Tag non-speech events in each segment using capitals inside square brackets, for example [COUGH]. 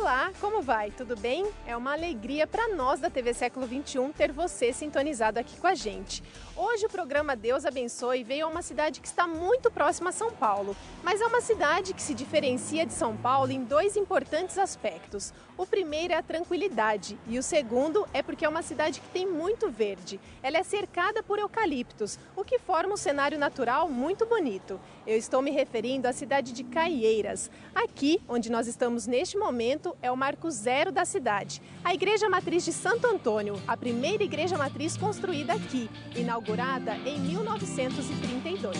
Olá, como vai? Tudo bem? É uma alegria para nós da TV Século 21 ter você sintonizado aqui com a gente. Hoje o programa Deus Abençoe veio a uma cidade que está muito próxima a São Paulo, mas é uma cidade que se diferencia de São Paulo em dois importantes aspectos. O primeiro é a tranquilidade e o segundo é porque é uma cidade que tem muito verde. Ela é cercada por eucaliptos, o que forma um cenário natural muito bonito. Eu estou me referindo à cidade de Caieiras. Aqui, onde nós estamos neste momento, é o marco zero da cidade. A Igreja Matriz de Santo Antônio, a primeira igreja matriz construída aqui, inaugurada inaugurada em 1932.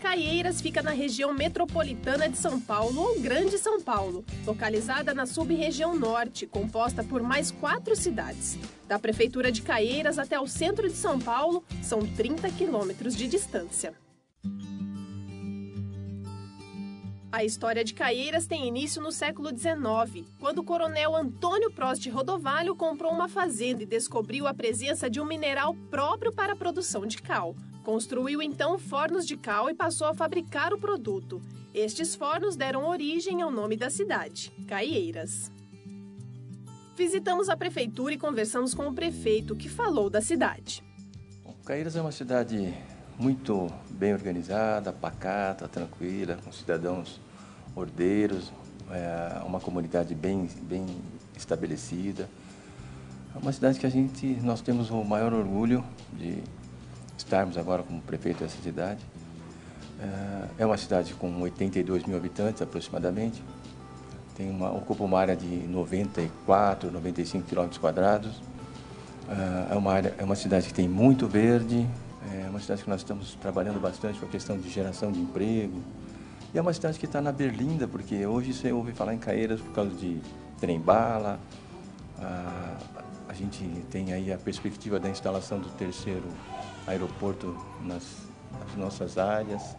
Caieiras fica na região metropolitana de São Paulo ou Grande São Paulo, localizada na sub-região norte, composta por mais quatro cidades. Da prefeitura de Caieiras até o centro de São Paulo, são 30 quilômetros de distância. A história de Caieiras tem início no século XIX, quando o coronel Antônio Prost Rodovalho comprou uma fazenda e descobriu a presença de um mineral próprio para a produção de cal. Construiu então fornos de cal e passou a fabricar o produto. Estes fornos deram origem ao nome da cidade, Caieiras. Visitamos a prefeitura e conversamos com o prefeito, que falou da cidade. Bom, Caieiras é uma cidade muito bem organizada, pacata, tranquila, com cidadãos ordeiros, é uma comunidade bem, bem estabelecida. É uma cidade que a gente, nós temos o maior orgulho de estarmos agora como prefeito dessa cidade. É, é uma cidade com 82 mil habitantes aproximadamente. Tem uma, ocupa uma área de 94, 95 quilômetros quadrados. É, é uma, área, é uma cidade que tem muito verde, é uma cidade que nós estamos trabalhando bastante com a questão de geração de emprego. E é uma cidade que está na Berlinda, porque hoje você ouve falar em Caeiras por causa de trem-bala. A, a gente tem aí a perspectiva da instalação do terceiro aeroporto nas, nas nossas áreas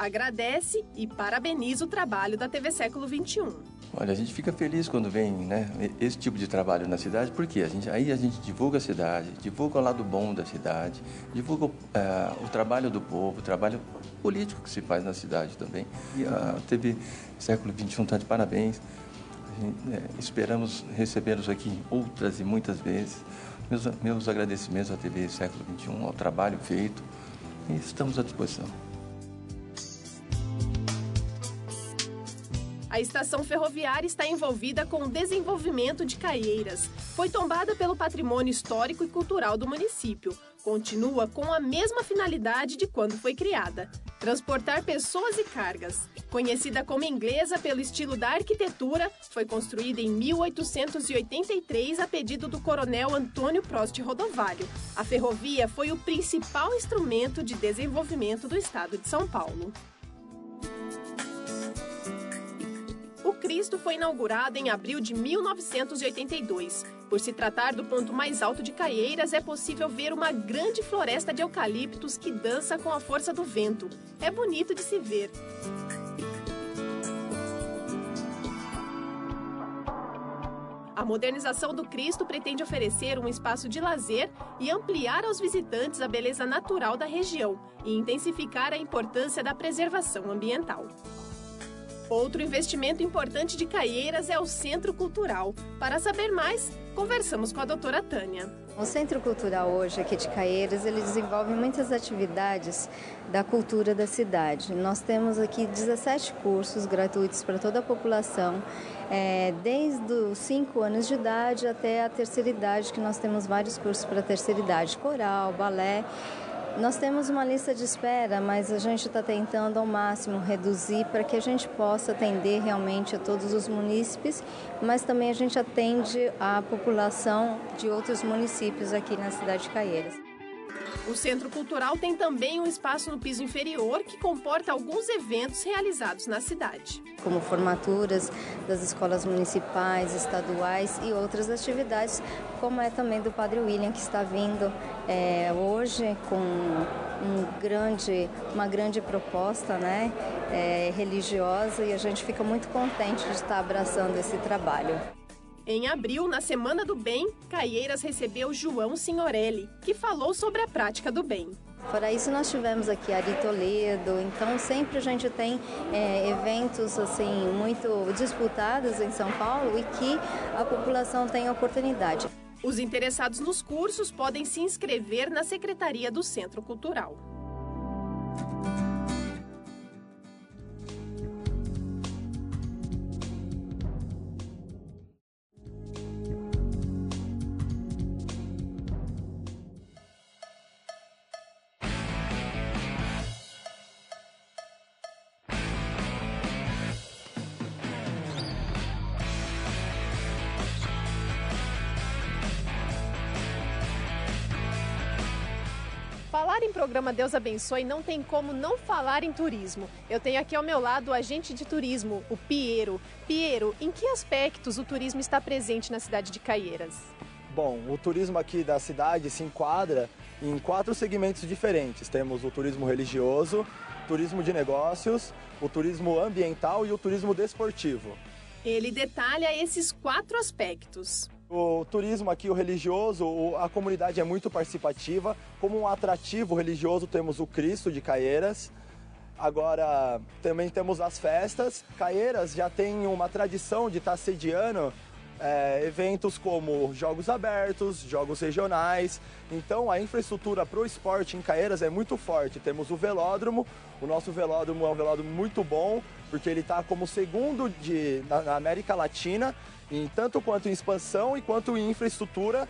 agradece e parabeniza o trabalho da TV Século XXI. Olha, a gente fica feliz quando vem né, esse tipo de trabalho na cidade, porque a gente, aí a gente divulga a cidade, divulga o lado bom da cidade, divulga o trabalho do povo, o trabalho político que se faz na cidade também. E a TV Século XXI está de parabéns. Gente, é, esperamos recebê-los aqui outras e muitas vezes. Meus, meus agradecimentos à TV Século XXI, ao trabalho feito, e estamos à disposição. A estação ferroviária está envolvida com o desenvolvimento de Caieiras. Foi tombada pelo patrimônio histórico e cultural do município. Continua com a mesma finalidade de quando foi criada: transportar pessoas e cargas. Conhecida como inglesa pelo estilo da arquitetura, foi construída em 1883 a pedido do coronel Antônio Prost Rodovalho. A ferrovia foi o principal instrumento de desenvolvimento do estado de São Paulo. O Cristo foi inaugurado em abril de 1982. Por se tratar do ponto mais alto de Caieiras, é possível ver uma grande floresta de eucaliptos que dança com a força do vento. É bonito de se ver. A modernização do Cristo pretende oferecer um espaço de lazer e ampliar aos visitantes a beleza natural da região e intensificar a importância da preservação ambiental. Outro investimento importante de Caieiras é o Centro Cultural. Para saber mais, conversamos com a doutora Tânia. O Centro Cultural hoje aqui de Caieiras, ele desenvolve muitas atividades da cultura da cidade. Nós temos aqui 17 cursos gratuitos para toda a população, é, desde os 5 anos de idade até a terceira idade, que nós temos vários cursos para a terceira idade, coral, balé nós temos uma lista de espera, mas a gente está tentando ao máximo reduzir para que a gente possa atender realmente a todos os munícipes, mas também a gente atende a população de outros municípios aqui na cidade de Caieiras. O Centro Cultural tem também um espaço no piso inferior que comporta alguns eventos realizados na cidade. Como formaturas das escolas municipais, estaduais e outras atividades, como é também do Padre William, que está vindo é, hoje com um grande, uma grande proposta né, é, religiosa e a gente fica muito contente de estar abraçando esse trabalho. Em abril, na Semana do Bem, Caieiras recebeu João Signorelli, que falou sobre a prática do bem. Fora isso, nós tivemos aqui Ari Toledo, então sempre a gente tem é, eventos assim muito disputados em São Paulo e que a população tem oportunidade. Os interessados nos cursos podem se inscrever na Secretaria do Centro Cultural. Falar em programa Deus Abençoe não tem como não falar em turismo. Eu tenho aqui ao meu lado o agente de turismo, o Piero. Piero, em que aspectos o turismo está presente na cidade de Caieiras? Bom, o turismo aqui da cidade se enquadra em quatro segmentos diferentes. Temos o turismo religioso, turismo de negócios, o turismo ambiental e o turismo desportivo. Ele detalha esses quatro aspectos. O turismo aqui, o religioso, a comunidade é muito participativa. Como um atrativo religioso, temos o Cristo de Caieiras. Agora, também temos as festas. Caieiras já tem uma tradição de estar sediando é, eventos como jogos abertos, jogos regionais. Então, a infraestrutura para o esporte em Caieiras é muito forte. Temos o velódromo. O nosso velódromo é um velódromo muito bom, porque ele está como segundo de, na, na América Latina em tanto quanto em expansão e quanto em infraestrutura.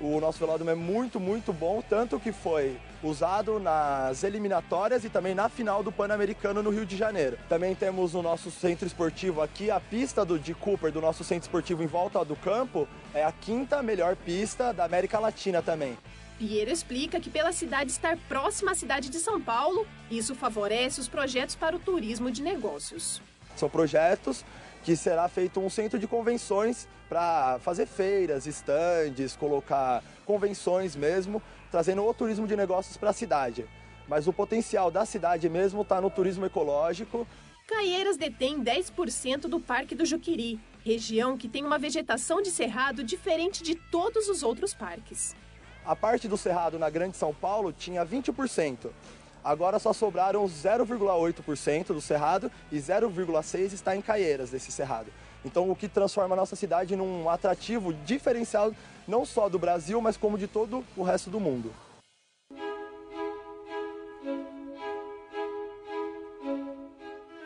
O nosso velódromo é muito, muito bom, tanto que foi usado nas eliminatórias e também na final do Pan-Americano no Rio de Janeiro. Também temos o nosso centro esportivo aqui, a pista do, de Cooper do nosso centro esportivo em volta do campo é a quinta melhor pista da América Latina também. Piero explica que pela cidade estar próxima à cidade de São Paulo, isso favorece os projetos para o turismo de negócios. São projetos que será feito um centro de convenções para fazer feiras, estandes, colocar convenções mesmo, trazendo o turismo de negócios para a cidade. Mas o potencial da cidade mesmo está no turismo ecológico. Caieiras detém 10% do Parque do Juquiri, região que tem uma vegetação de cerrado diferente de todos os outros parques. A parte do cerrado na Grande São Paulo tinha 20%. Agora só sobraram 0,8% do cerrado e 0,6% está em Caieiras desse cerrado. Então, o que transforma a nossa cidade num atrativo diferencial não só do Brasil, mas como de todo o resto do mundo.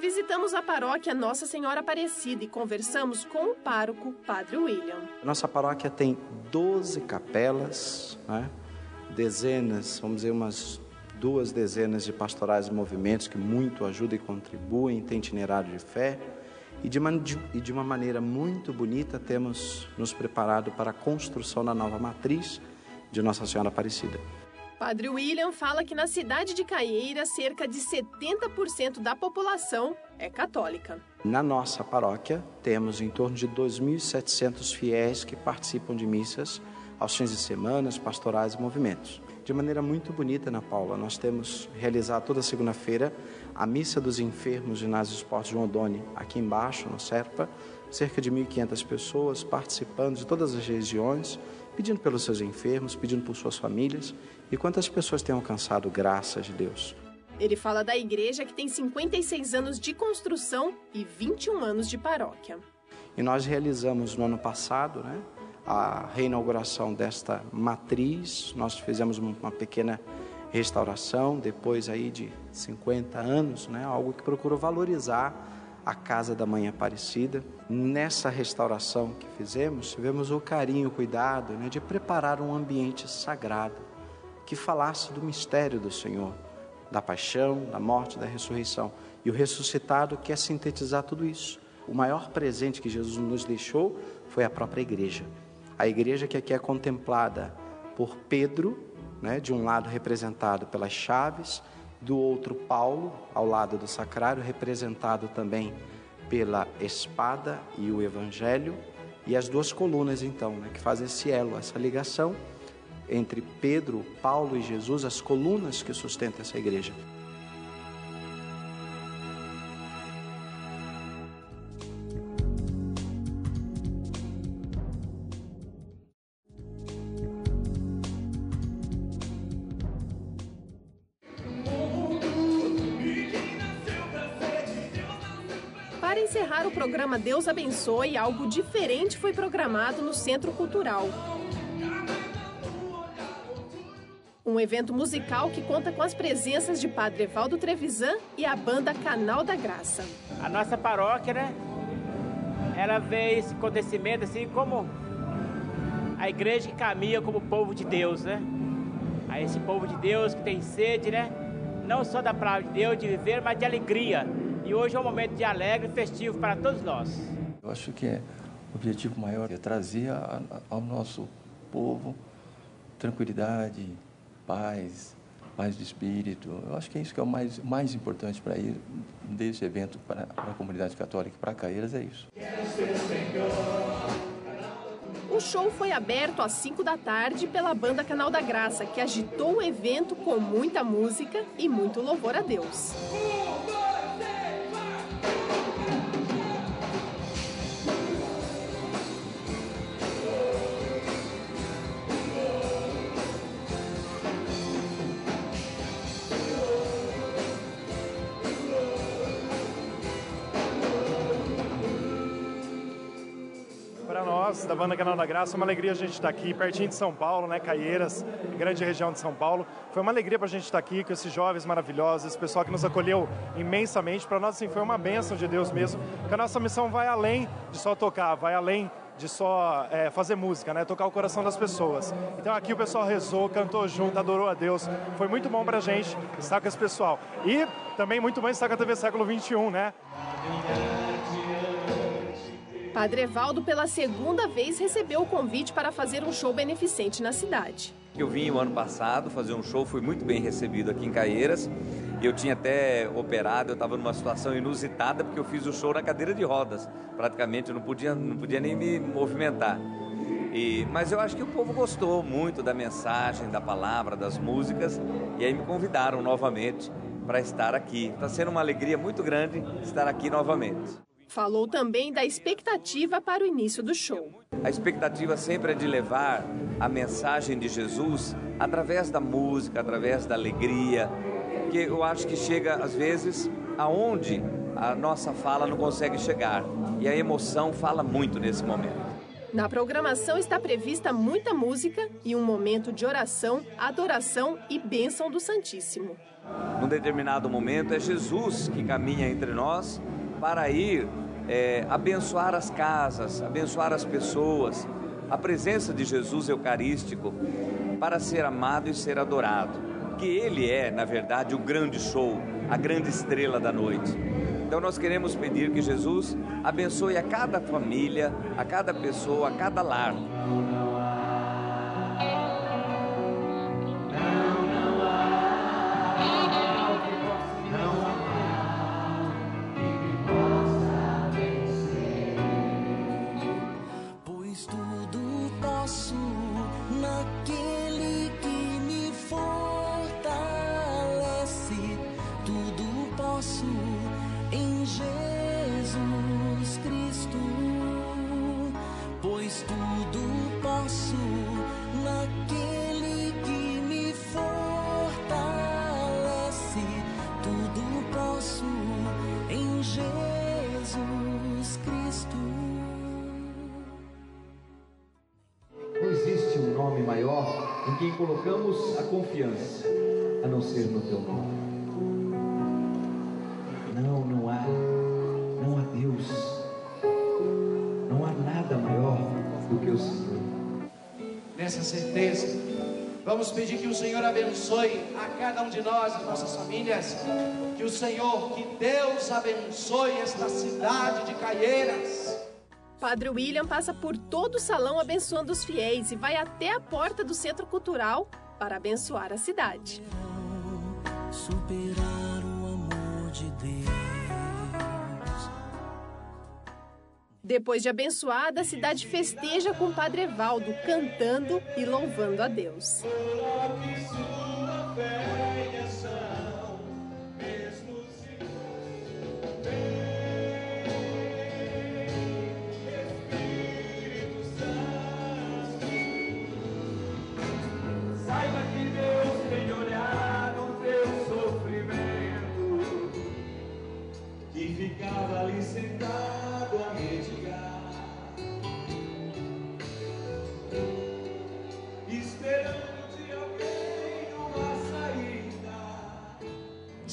Visitamos a paróquia Nossa Senhora Aparecida e conversamos com o pároco, Padre William. Nossa paróquia tem 12 capelas, né? dezenas, vamos dizer, umas duas dezenas de pastorais e movimentos que muito ajudam e contribuem, tem itinerário de fé. E de, uma, de, e de uma maneira muito bonita temos nos preparado para a construção da nova matriz de Nossa Senhora Aparecida. Padre William fala que na cidade de Caieira, cerca de 70% da população é católica. Na nossa paróquia, temos em torno de 2.700 fiéis que participam de missas aos fins de semana, pastorais e movimentos de maneira muito bonita, Ana Paula. Nós temos realizado toda segunda-feira a Missa dos Enfermos Ginásio Esporte João Doni, aqui embaixo, no Serpa. Cerca de 1.500 pessoas participando de todas as regiões, pedindo pelos seus enfermos, pedindo por suas famílias. E quantas pessoas têm alcançado graças de Deus. Ele fala da igreja que tem 56 anos de construção e 21 anos de paróquia. E nós realizamos no ano passado, né? A reinauguração desta matriz. Nós fizemos uma pequena restauração depois aí de 50 anos, né? Algo que procurou valorizar a casa da Mãe Aparecida. Nessa restauração que fizemos, tivemos o carinho, o cuidado né, de preparar um ambiente sagrado que falasse do mistério do Senhor, da paixão, da morte, da ressurreição. E o ressuscitado quer sintetizar tudo isso. O maior presente que Jesus nos deixou foi a própria igreja. A igreja que aqui é contemplada por Pedro, né, de um lado representado pelas chaves, do outro Paulo, ao lado do sacrário, representado também pela espada e o evangelho, e as duas colunas, então, né, que fazem esse elo, essa ligação entre Pedro, Paulo e Jesus, as colunas que sustentam essa igreja. Programa Deus Abençoe, algo diferente foi programado no Centro Cultural. Um evento musical que conta com as presenças de Padre Evaldo Trevisan e a banda Canal da Graça. A nossa paróquia, né? Ela vê esse acontecimento assim como a igreja que caminha como povo de Deus, né? A esse povo de Deus que tem sede, né? Não só da palavra de Deus, de viver, mas de alegria. E hoje é um momento de alegre e festivo para todos nós. Eu acho que é, o objetivo maior é trazer a, a, ao nosso povo tranquilidade, paz, paz de espírito. Eu acho que é isso que é o mais, mais importante para ir desse evento para, para a comunidade católica, para Caeiras, é isso. O show foi aberto às 5 da tarde pela banda Canal da Graça, que agitou o evento com muita música e muito louvor a Deus. Da Banda Canal da Graça, uma alegria a gente estar aqui, pertinho de São Paulo, né, Caieiras, grande região de São Paulo. Foi uma alegria para a gente estar aqui com esses jovens maravilhosos, esse pessoal que nos acolheu imensamente. Para nós, assim, foi uma bênção de Deus mesmo, que a nossa missão vai além de só tocar, vai além de só é, fazer música, né? Tocar o coração das pessoas. Então aqui o pessoal rezou, cantou junto, adorou a Deus. Foi muito bom pra gente estar com esse pessoal. E também muito bom estar com a TV Século 21, né? Padre Evaldo, pela segunda vez, recebeu o convite para fazer um show beneficente na cidade. Eu vim o ano passado fazer um show, fui muito bem recebido aqui em Caieiras. Eu tinha até operado, eu estava numa situação inusitada porque eu fiz o show na cadeira de rodas. Praticamente eu não podia, não podia nem me movimentar. E, mas eu acho que o povo gostou muito da mensagem, da palavra, das músicas e aí me convidaram novamente para estar aqui. Está sendo uma alegria muito grande estar aqui novamente. Falou também da expectativa para o início do show. A expectativa sempre é de levar a mensagem de Jesus através da música, através da alegria, que eu acho que chega às vezes aonde a nossa fala não consegue chegar. E a emoção fala muito nesse momento. Na programação está prevista muita música e um momento de oração, adoração e bênção do Santíssimo. Num determinado momento é Jesus que caminha entre nós para ir é, abençoar as casas, abençoar as pessoas, a presença de Jesus Eucarístico para ser amado e ser adorado. Que Ele é, na verdade, o grande show, a grande estrela da noite. Então nós queremos pedir que Jesus abençoe a cada família, a cada pessoa, a cada lar. Colocamos a confiança, a não ser no teu nome. Não, não há, não há Deus, não há nada maior do que o Senhor. Nessa certeza, vamos pedir que o Senhor abençoe a cada um de nós, as nossas famílias, que o Senhor, que Deus abençoe esta cidade de Caieiras Padre William passa por todo o salão abençoando os fiéis e vai até a porta do centro cultural para abençoar a cidade. Superar Depois de abençoada, a cidade festeja com Padre Evaldo, cantando e louvando a Deus.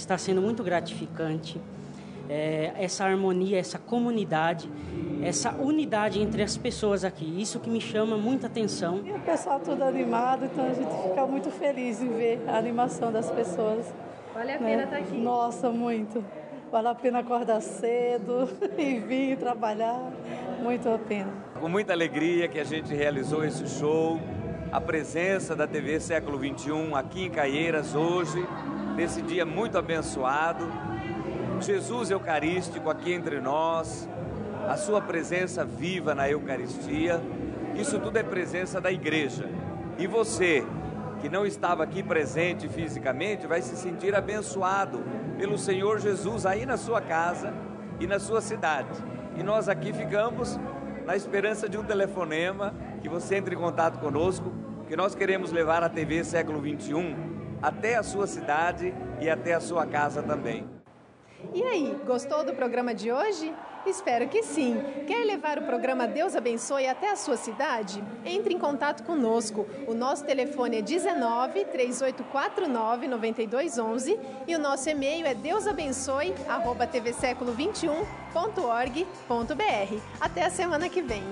Está sendo muito gratificante. É, essa harmonia, essa comunidade, essa unidade entre as pessoas aqui. Isso que me chama muita atenção. E o pessoal tudo animado, então a gente fica muito feliz em ver a animação das pessoas. Vale a né? pena estar aqui. Nossa, muito. Vale a pena acordar cedo [LAUGHS] e vir trabalhar. Muito a pena. Com muita alegria que a gente realizou esse show. A presença da TV Século 21 aqui em Caieiras hoje, nesse dia muito abençoado. Jesus Eucarístico aqui entre nós, a sua presença viva na Eucaristia. Isso tudo é presença da igreja. E você, que não estava aqui presente fisicamente, vai se sentir abençoado pelo Senhor Jesus aí na sua casa e na sua cidade. E nós aqui ficamos na esperança de um telefonema, que você entre em contato conosco, que nós queremos levar a TV Século 21 até a sua cidade e até a sua casa também. E aí, gostou do programa de hoje? Espero que sim. Quer levar o programa Deus Abençoe até a sua cidade? Entre em contato conosco. O nosso telefone é 19 3849 9211 e o nosso e-mail é deusabençoe@tvseculo21.org.br. Até a semana que vem.